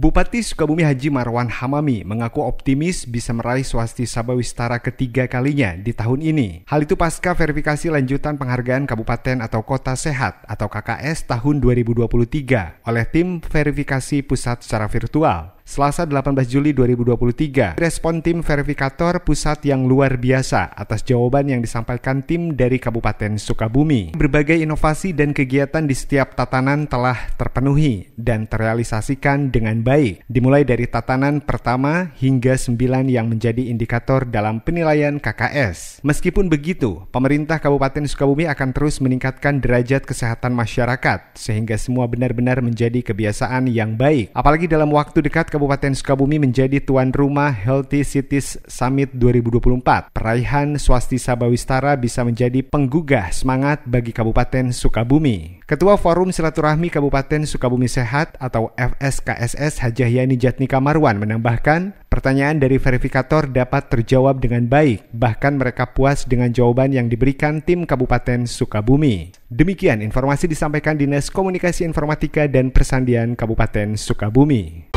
Bupati Sukabumi Haji Marwan Hamami mengaku optimis bisa meraih swasti Sabawistara ketiga kalinya di tahun ini. Hal itu pasca verifikasi lanjutan penghargaan Kabupaten atau Kota Sehat atau KKS tahun 2023 oleh tim verifikasi pusat secara virtual. Selasa 18 Juli 2023. Respon tim verifikator pusat yang luar biasa atas jawaban yang disampaikan tim dari Kabupaten Sukabumi. Berbagai inovasi dan kegiatan di setiap tatanan telah terpenuhi dan terrealisasikan dengan baik. Dimulai dari tatanan pertama hingga sembilan yang menjadi indikator dalam penilaian KKS. Meskipun begitu, pemerintah Kabupaten Sukabumi akan terus meningkatkan derajat kesehatan masyarakat sehingga semua benar-benar menjadi kebiasaan yang baik. Apalagi dalam waktu dekat Kabupaten Sukabumi menjadi tuan rumah Healthy Cities Summit 2024. Peraihan Swasti Sabawistara bisa menjadi penggugah semangat bagi Kabupaten Sukabumi. Ketua Forum Silaturahmi Kabupaten Sukabumi Sehat atau FSKSS Hajahyani Jatnika Marwan menambahkan, pertanyaan dari verifikator dapat terjawab dengan baik, bahkan mereka puas dengan jawaban yang diberikan tim Kabupaten Sukabumi. Demikian informasi disampaikan Dinas Komunikasi Informatika dan Persandian Kabupaten Sukabumi.